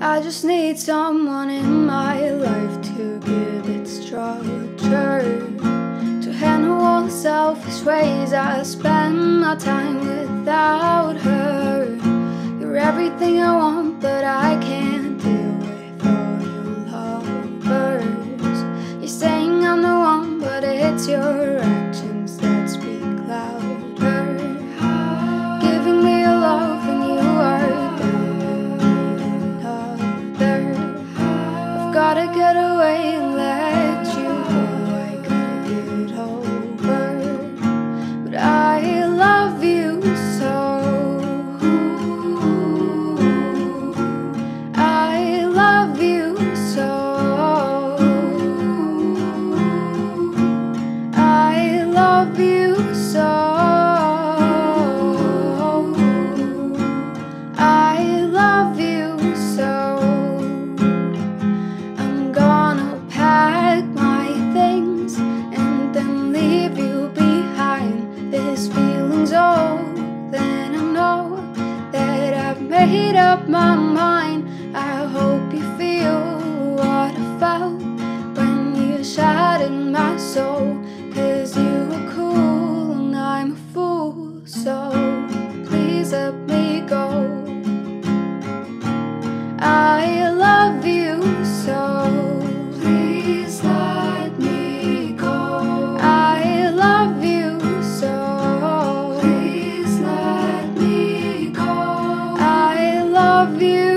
I just need someone in my life to give it structure To handle all the selfish ways I spend my time without her. You're everything I want but I can't deal with all your lovers. You're saying I'm the one but it's your gotta get away and let you go I gotta get over. But I love you so. I love you so. I love you made up my mind. love you.